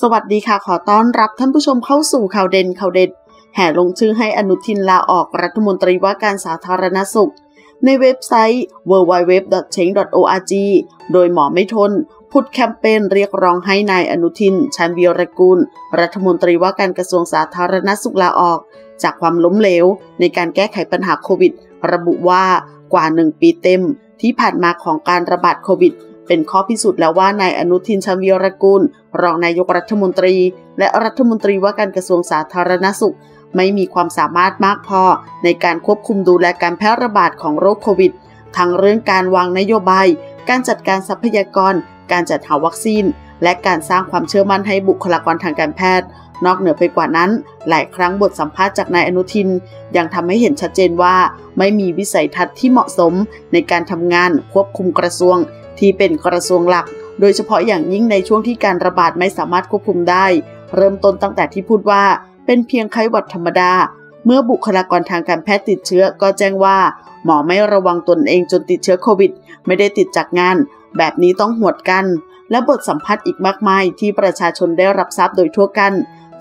สวัสดีค่ะขอต้อนรับท่านผู้ชมเข้าสู่ข่าวเด่นข่าวเด็ด แห่ลงชื่อให้อนุทินลาออกรัฐมนตรีว่าการสาธารณสุข ในเว็บไซต์ www.cheng.org โดยหมอไม่ทนพุดแคมเปญเรียกร้องให้นายอนุทินชันวีรกุลรัฐมนตรีว่าการกระทรวงสาธารณสุขลาออก จากความล้มเหลว ในการแก้ไขปัญหาโควิด ระบุว่ากว่า1ปีเต็มที่ผ่านมาของการระบาดโควิด เป็นข้อพิสูจน์แล้วว่านายอนุทินชาญวีรกุล รองนายกรัฐมนตรี และรัฐมนตรีว่าการกระทรวงสาธารณสุข ไม่มีความสามารถมากพอ ในการควบคุมดูแลการแพร่ระบาดของโรคโควิด ทั้งเรื่องการวางนโยบาย การจัดการทรัพยากร การจัดหาวัคซีน และการสร้างความเชื่อมั่นให้บุคลากรทางการแพทย์ นอกเหนือไปกว่านั้น หลายครั้งบทสัมภาษณ์จากนายอนุทิน ยังทำให้เห็นชัดเจนว่า ไม่มีวิสัยทัศน์ที่เหมาะสมในการทำงานควบคุมกระทรวง ที่เป็นกระทรวงหลัก โดยเฉพาะอย่างยิ่งในช่วงที่การระบาดไม่สามารถควบคุมได้ เริ่มต้นตั้งแต่ที่พูดว่า เป็นเพียงไข้หวัดธรรมดา เมื่อบุคลากรทางการแพทย์ติดเชื้อก็แจ้งว่า หมอไม่ระวังตนเองจนติดเชื้อโควิด ไม่ได้ติดจากงาน แบบนี้ต้องหวดกัน และบทสัมภาษณ์อีกมากมายที่ประชาชนได้รับทราบโดยทั่วกัน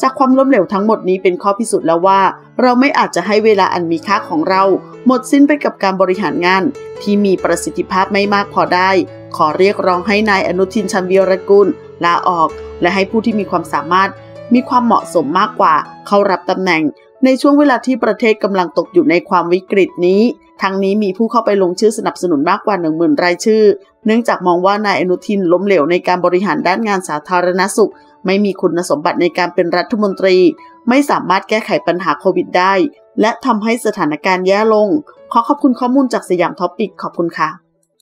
จากความล้มเหลวทั้งหมดนี้เป็นข้อพิสูจน์แล้วว่า เราไม่อาจจะให้เวลาอันมีค่าของเรา หมดสิ้นไปกับการบริหารงาน ที่มีประสิทธิภาพไม่มากพอได้ ขอเรียกร้องให้นายอนุทินชันวีรกุลลาออก และให้ผู้ที่มีความสามารถมีความเหมาะสมมากกว่า เข้ารับตำแหน่ง ในช่วงเวลาที่ประเทศกำลังตกอยู่ในความวิกฤตนี้ ทั้งนี้มีผู้เข้าไปลงชื่อสนับสนุนมากกว่า 10,000 รายชื่อ เนื่องจากมองว่านายอนุทินล้มเหลวในการบริหารด้านงานสาธารณสุข ไม่มีคุณสมบัติในการเป็นรัฐมนตรี ไม่สามารถแก้ไขปัญหาโควิดได้ และทำให้สถานการณ์แย่ลง ขอขอบคุณข้อมูลจากสยามท็อปิกขอบคุณค่ะ